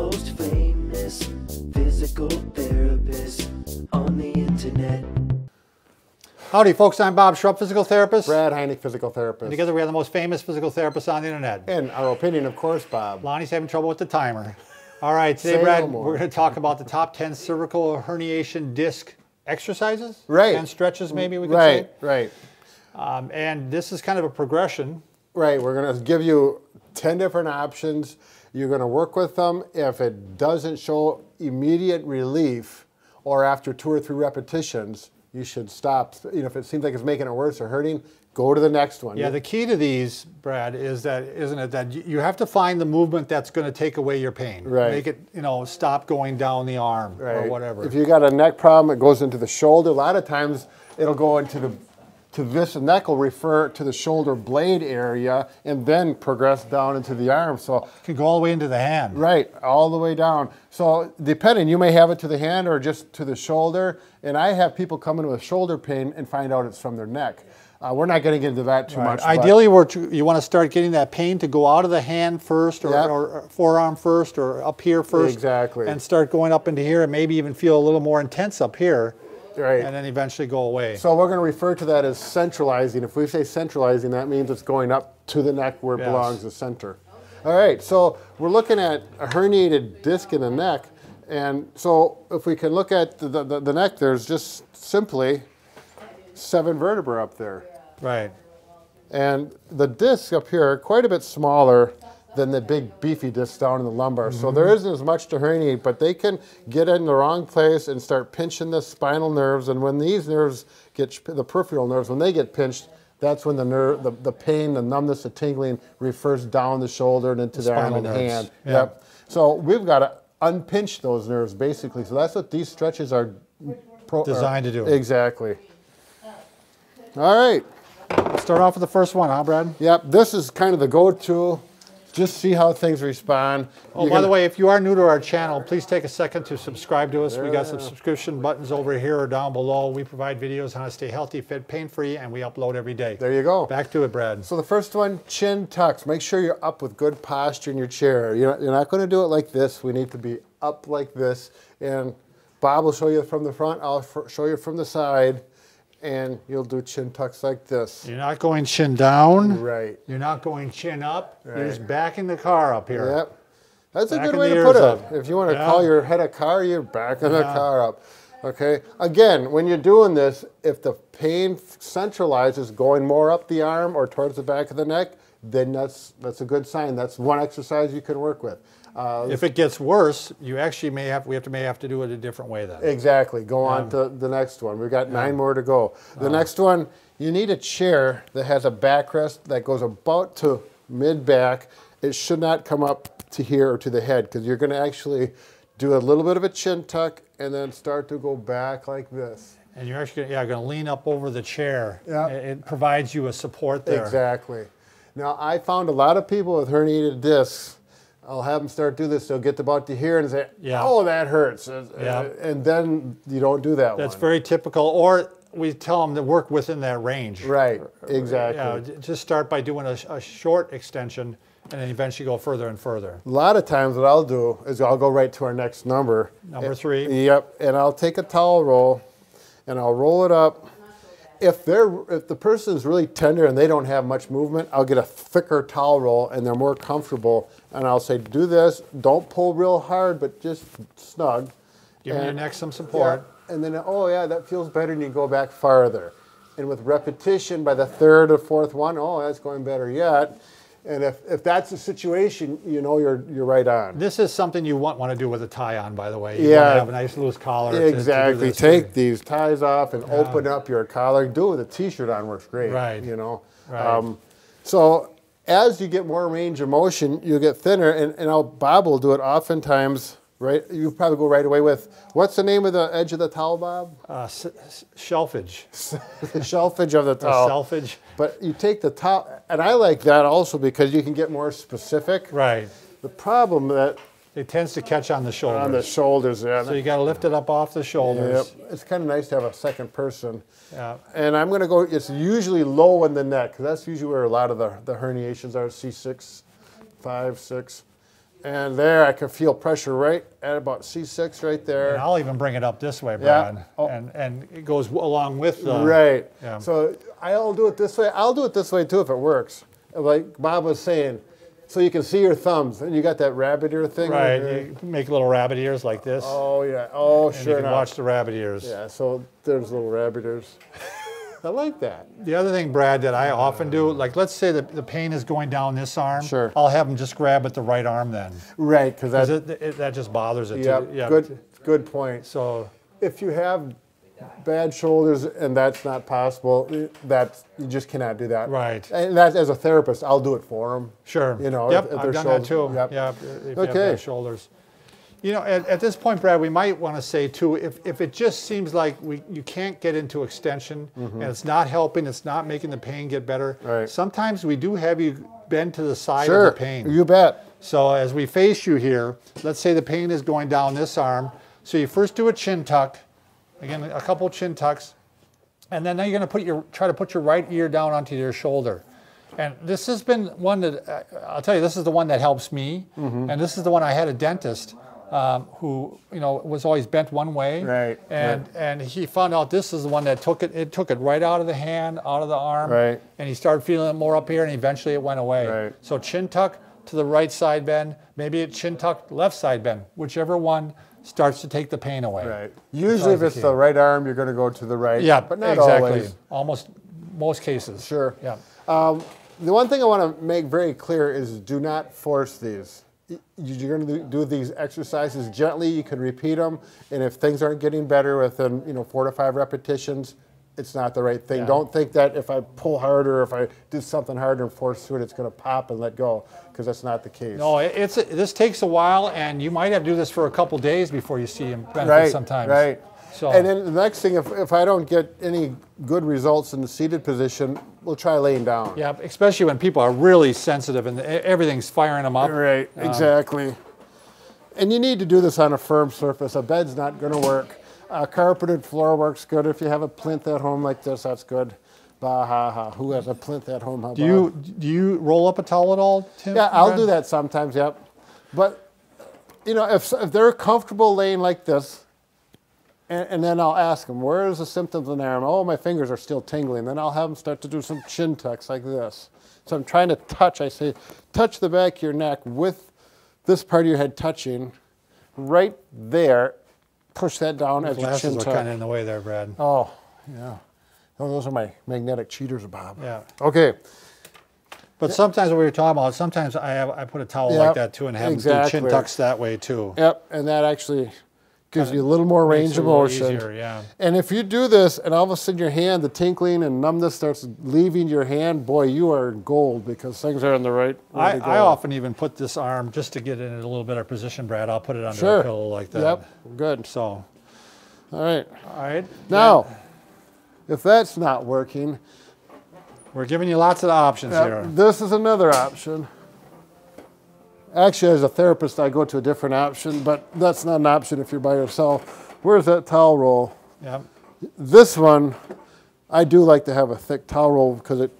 most famous physical therapist on the internet. Howdy, folks. I'm Bob Schrupp, physical therapist. Brad Heineck, physical therapist. Together, we are the most famous physical therapists on the internet. In our opinion, of course, Bob. Lonnie's having trouble with the timer. All right, today, Say Brad, no we're going to talk about the top 10 cervical herniation disc exercises. Right. And stretches, maybe we could Right, say. right, Um, and this is kind of a progression. right. We're going to give you 10 different options. You're going to work with them. If it doesn't show immediate relief or after two or three repetitions, you should stop. You know, if it seems like it's making it worse or hurting, go to the next one. Yeah, the key to these, Brad, is that, isn't it, that you have to find the movement that's going to take away your pain. Right. Make it, you know, stop going down the arm or whatever. If you got a neck problem, it goes into the shoulder. A lot of times it'll go into the to this neck will refer to the shoulder blade area and then progress down into the arm. So it can go all the way into the hand. right, all the way down. So depending, you may have it to the hand or just to the shoulder. And I have people come in with shoulder pain and find out it's from their neck. Uh, we're not getting into that too Right. much. Ideally, we're to, you want to start getting that pain to go out of the hand first, or, or, or forearm first, or up here first. Exactly. And start going up into here, and maybe even feel a little more intense up here, right. and then eventually go away. So we're going to refer to that as centralizing. If we say centralizing, that means it's going up to the neck where it Yes. belongs, the center. All right, so we're looking at a herniated disc in the neck. And so if we can look at the, the, the neck, there's just simply seven vertebrae up there. right. And the discs up here are quite a bit smaller than the big beefy discs down in the lumbar. So there mm-hmm. isn't as much to herniate, but they can get in the wrong place and start pinching the spinal nerves. And when these nerves get, the peripheral nerves, when they get pinched, that's when the nerve, the, the pain, the numbness, the tingling refers down the shoulder and into the, arm spinal and nerves. hand. Yeah. Yep. So we've got to unpinch those nerves basically. So that's what these stretches are pro, uh, Designed to do. Exactly. All right. Let's start off with the first one, huh, Brad? Yep, this is kind of the go-to. Just see how things respond. Oh, You're by the way, if you are new to our channel, please take a second to subscribe to us. We got some subscription buttons over here or down below. We provide videos on how to stay healthy, fit, pain-free, and we upload every day. There you go. Back to it, Brad. So the first one, chin tucks. Make sure you're up with good posture in your chair. You're not, you're not going to do it like this. We need to be up like this. And Bob will show you from the front. I'll show you from the side. And you'll do chin tucks like this. You're not going chin down. Right. You're not going chin up. You're just backing the car up here. Yep. That's a good way to put it. up. If you want to Yeah. call your head a car, you're backing the car up. Okay. Again, when you're doing this, if the pain centralizes going more up the arm or towards the back of the neck, then that's that's a good sign. That's one exercise you can work with. Uh, If it gets worse, you actually may have we have to may have to do it a different way then. Exactly. Go on to the next one. We've got nine more to go. The Uh-huh. next one, you need a chair that has a backrest that goes about to mid back. It should not come up to here or to the head because you're going to actually do a little bit of a chin tuck and then start to go back like this. And you're actually yeah going to lean up over the chair. Yeah. It, it provides you a support there. Exactly. Now, I found a lot of people with herniated discs. I'll have them start do this. They'll get about to here and say, Yeah. "Oh, that hurts," uh, Yeah. and then you don't do that That's one. very typical. Or we tell them to work within that range. right. Exactly. Yeah, just start by doing a, a short extension and then eventually go further and further. A lot of times, what I'll do is I'll go right to our next number. Number three. Yep, and I'll take a towel roll, and I'll roll it up. If they're if the person's really tender and they don't have much movement, I'll get a thicker towel roll, and they're more comfortable. And I'll say, do this. Don't pull real hard, but just snug. Give your neck some support. yeah, and then, oh yeah, that feels better, and you go back farther. And with repetition, by the third or fourth one, oh, that's going better yet. And if, if that's the situation, you know you're you're right on. This is something you want, want to do with a tie on, by the way. You Yeah. want to have a nice loose collar. to- to Exactly. Take these ties off and open up your collar. Do it with a t-shirt on works great. Right. You know. Right. Um, so as you get more range of motion, you get thinner, and and I'll, Bob will do it oftentimes. Right. You probably go right away with what's the name of the edge of the towel, Bob? Uh, shelfage. the shelfage of the Or towel. selfage. But you take the towel, and I like that also because you can get more specific. Right. The problem that It tends to catch on the shoulders. on the shoulders, yeah, so you got to lift it up off the Yep. shoulders. It's kind of nice to have a second person. Yeah. And I'm going to go, it's usually low in the neck, because that's usually where a lot of the, the herniations are, C6, 5, 6. And there, I can feel pressure right at about C6 right there. And I'll even bring it up this way, Yeah. Brad. Oh. And, and it goes along with the. right. yeah. So I'll do it this way. I'll do it this way too if it works. Like Bob was saying, so you can see your thumbs, and you got that rabbit ear thing. Right, you make little rabbit ears like this. Oh yeah. Oh and you sure can enough. watch the rabbit ears. Yeah. So there's little rabbit ears. I like that. The other thing, Brad, that I often do, mm. like let's say the, the pain is going down this arm. Sure. I'll have them just grab at the right arm then. Right, because that. it, it, that just bothers it. Yeah. too. yeah. Good. Good point. So, if you have bad shoulders and that's not possible, eh, that you just cannot do that. Right. And that as a therapist, I'll do it for them. sure. You know, yep, if- if I've their done that too. shoulders- yep. Yeah, if you have Okay. bad shoulders. You know, at, at this point, Brad, we might want to say too, if, if it just seems like we you can't get into extension and it's not helping, it's not making the pain get better. Mm-hmm. Right. Sometimes we do have you bend to the side Sure. of the pain. You bet. So as we face you here, let's say the pain is going down this arm. So you first do a chin tuck, again a couple chin tucks, and then now you're going to put your try to put your right ear down onto your shoulder. And this has been one that I'll tell you, this is the one that helps me, Mm-hmm. and this is the one I had a dentist um, who you know was always bent one way, Right, And and he found out this is the one that took it. It took it right out of the hand, out of the arm, Right. And he started feeling it more up here, and eventually it went away. Right. So chin tuck to the right side bend, maybe a chin tuck left side bend, whichever one starts to take the pain away. Right. Usually, if it's key. the right arm, you're going to go to the right. Yeah, but not exactly. always. Almost most cases. Sure. Yeah. Um, the one thing I want to make very clear is do not force these. You're going to do these exercises gently. You can repeat them, and if things aren't getting better within you know four to five repetitions, it's not the right thing. Yeah. Don't think that if I pull harder, if I do something harder and force through it, it's going to pop and let go, because that's not the case. No, it's this takes a while, and you might have to do this for a couple days before you see him benefit right, sometimes. Right. So And then the next thing, if, if I don't get any good results in the seated position, we'll try laying down. yeah, especially when people are really sensitive and everything's firing them up. Right, Um, exactly. And you need to do this on a firm surface. A bed's not going to work. A carpeted floor works good. If you have a plinth at home like this, that's good. Bah ha ha. Who has a plinth at home? How Do you do you roll up a towel at all, Tim? Yeah, I'll do that sometimes. Yep. But you know, if if they're comfortable laying like this, and, and then I'll ask them, where is the symptoms in their arm? Oh, my fingers are still tingling. Then I'll have them start to do some chin tucks like this. So I'm trying to touch. I say, touch the back of your neck with this part of your head touching, right there. Push that down as your Glasses chin are tuck. kind of in the way there, Brad. Oh, yeah. Oh, those are my magnetic cheaters, Bob. Yeah. Okay. But sometimes what we were talking about, sometimes I have I put a towel Yep, like that too and have them do chin tucks that way too. Yep, and that actually gives you a little more range of motion. easier, yeah. And if you do this, and all of a sudden your hand, the tinkling and numbness starts leaving your hand, boy, you are gold because things are in the right way I, to go. I often even put this arm just to get it in a little better position, Brad. I'll put it under sure. a pillow like that. Yep, good. So, All right. all right. Now, if that's not working, We're giving you lots of options here. this is another option. Actually, as a therapist, I go to a different option, but that's not an option if you're by yourself. Where's that towel roll? Yep. This one, I do like to have a thick towel roll because it,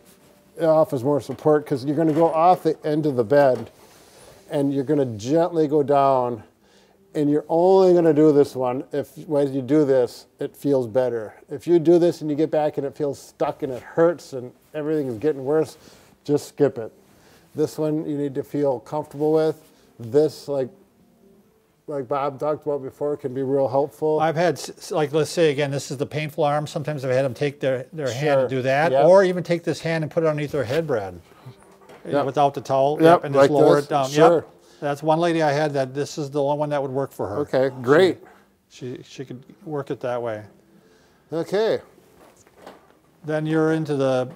it offers more support because you're going to go off the end of the bed and you're going to gently go down and you're only going to do this one if when you do this it feels better if you do this and you get back and it feels stuck and it hurts and everything is getting worse just skip it this one you need to feel comfortable with this like like bob talked about before can be real helpful I've had, like, let's say again, this is the painful arm. Sometimes I've had them take their, their hand and do that, Yep. or even take this hand and put it underneath their head, Brad, Yep. without the towel. Yep, and just like lower this. it down. Sure. Yep. That's one lady I had that this is the one that would work for her. okay great She she could work it that way. okay Then you're into the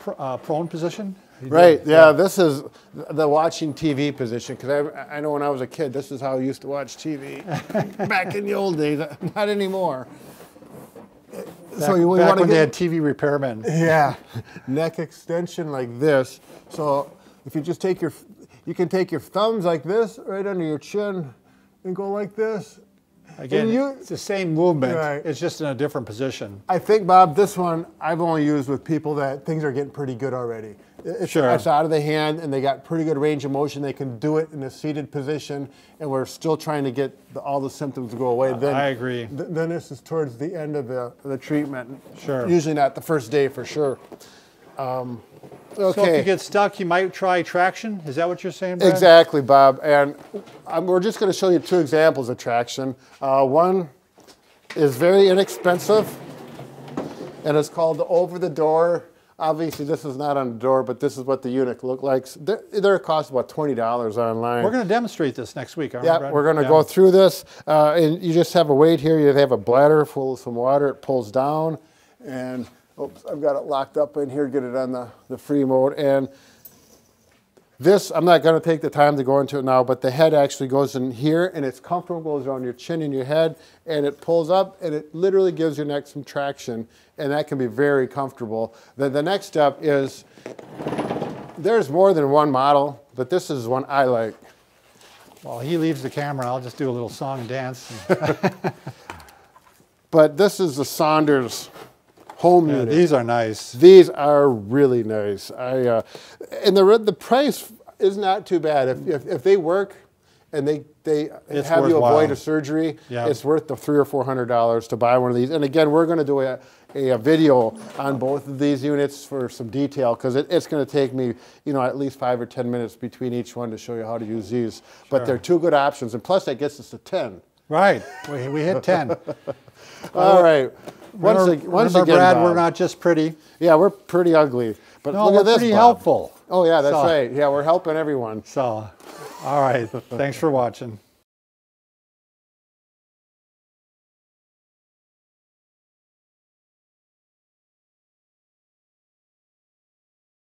pr- uh, prone position. You Right. Yeah. This is the watching TV position because I, I know when I was a kid, this is how I used to watch TV back in the old days. Not anymore. Back, so you back want to when they get had TV repairmen. yeah neck extension like this. So if you just take your, you can take your thumbs like this right under your chin and go like this. Again, you- it's the same movement. Right. It's just in a different position. I think, Bob, this one I've only used with people that things are getting pretty good already. It's, Sure. it's out of the hand, and they got pretty good range of motion. They can do it in a seated position, and we're still trying to get the, all the symptoms to go away. Then I agree. th- then this is towards the end of the the treatment. Sure. Usually not the first day for sure. Um, So if you get stuck, you might try traction. Is that what you're saying, Brad? Exactly, Bob. And um, we're just going to show you two examples of traction. Uh, one is very inexpensive, and it's called the over the door. Obviously, this is not on the door, but this is what the eunuch look like. They're, they're cost about twenty dollars online. We're going to demonstrate this next week, aren't we, Yeah, Brad? we're going to Yeah. go through this, uh, and you just have a weight here. You have a bladder full of some water. It pulls down, and oops, I've got it locked up in here. Get it on the, the free mode, and this I'm not going to take the time to go into it now, but the head actually goes in here, and it's comfortable. Goes around your chin and your head, and it pulls up, and it literally gives your neck some traction, and that can be very comfortable. Then the next step is there's more than one model, but this is one I like. While he leaves the camera, I'll just do a little song and dance. But this is the Saunders home Yeah, unit. these are nice. These are really nice. I uh, and the the price is not too bad if if, if they work and they they It's have you avoid a surgery. Yeah. It's worth the three or four hundred dollars to buy one of these. And again, we're going to do a, a, a video on both of these units for some detail because it, it's going to take me you know at least five or ten minutes between each one to show you how to use these. But they're two good options, and plus that gets us to ten. Right. We, we hit 10. All right. Once, remember, ag- once again, Brad, Bob. we're not just pretty. Yeah, we're pretty ugly. But No, look we're at this. pretty Bob. helpful. Oh yeah, that's So- right. Yeah, we're helping everyone. So, all right. Thanks for watching.